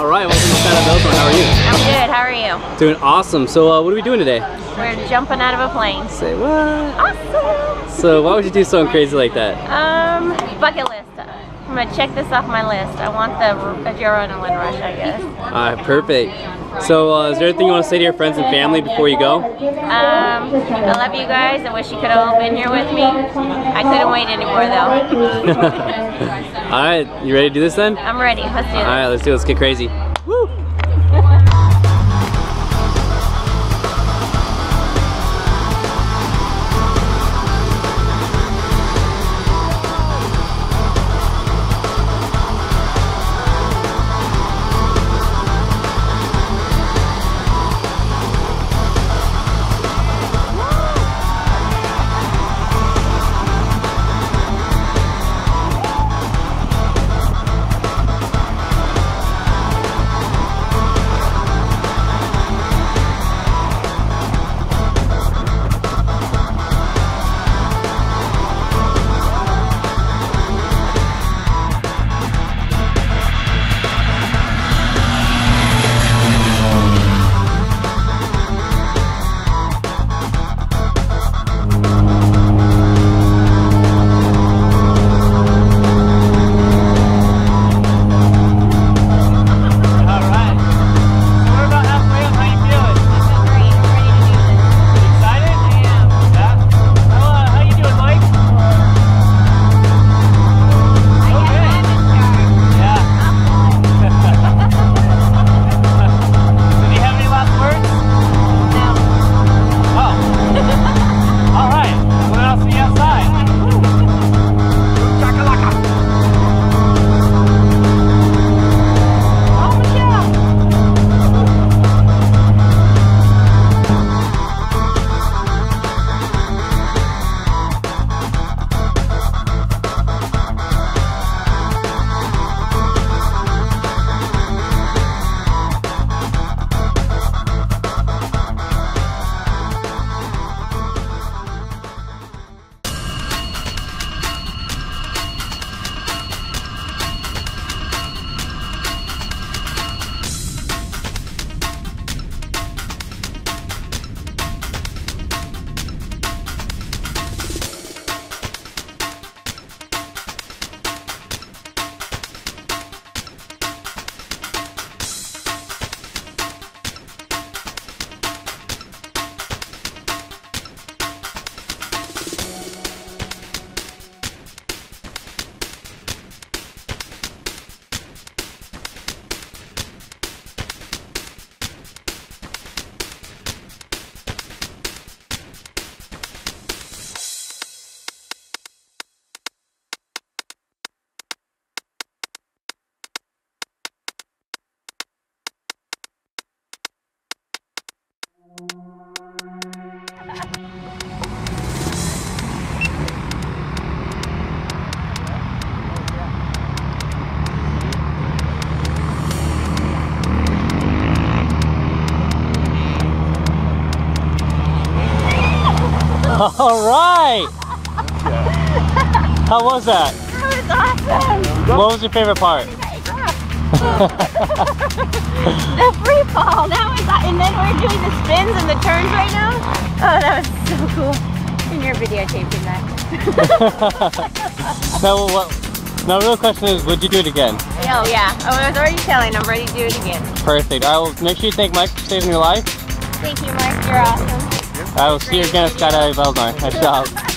All right, welcome to Skydive Elsinore. How are you? I'm good. How are you? Doing awesome. So, uh, what are we doing today? We're jumping out of a plane. Say what? Awesome. So, why would you do something crazy like that? Um, bucket list. I'm gonna check this off my list. I want the adrenaline rush, I guess. All right, perfect. So, uh, is there anything you want to say to your friends and family before you go? Um, I love you guys. I wish you could have all been here with me. I couldn't wait anymore though. All right, you ready to do this then? I'm ready. Let's do it. All right, let's do it. Let's get crazy. Woo! All right. How was that? That was awesome. What was your favorite part? the free fall. That was, and then we're doing the spins and the turns right now. Oh, that was so cool. And you're videotaping that. now, what, now, real question is, would you do it again? Oh yeah, I was already telling. I'm ready to do it again. Perfect. I will make sure you thank Mike for saving your life. Thank you, Mike. You're awesome. I will see you again at Skydive Elsinore. Nice job.